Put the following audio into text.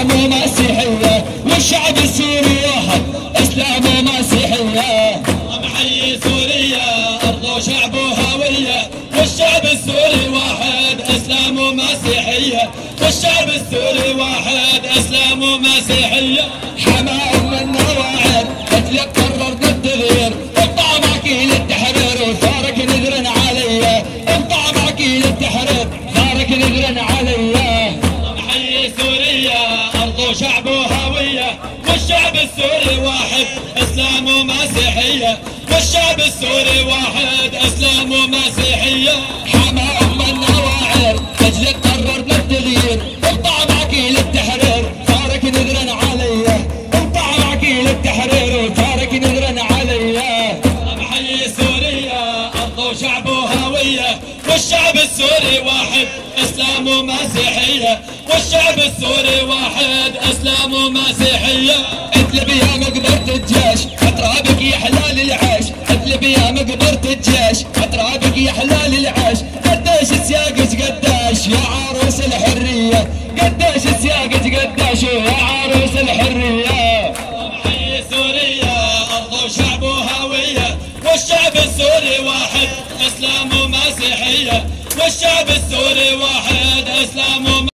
اسلام ومسيحيه والشعب السوري واحد اسلام ومسيحيه محيي سوريا أرض وشعب وهويه والشعب السوري واحد اسلام ومسيحيه والشعب السوري واحد اسلام ومسيحيه أسلام ومسيحيه والشعب السوري واحد أسلام ومسيحيه حمى أم النواعر أجل قررنا التغيير اقطع معكيل التحرير تارك نذرا عليه اقطع معكيل التحرير وتارك نذرا عليه حي سوريا أرض وشعب وهويه والشعب السوري واحد أسلام ومسيحيه والشعب السوري واحد يا مقبرة الجيش اترابك يا حلال العيش. قداش سياقك قداش يا عروس الحرية. قداش سياقك قداش يا عروس الحرية. ارض وشعب وهويه والشعب السوري واحد إسلام ومسيحية. والشعب السوري واحد إسلام ومسيحية.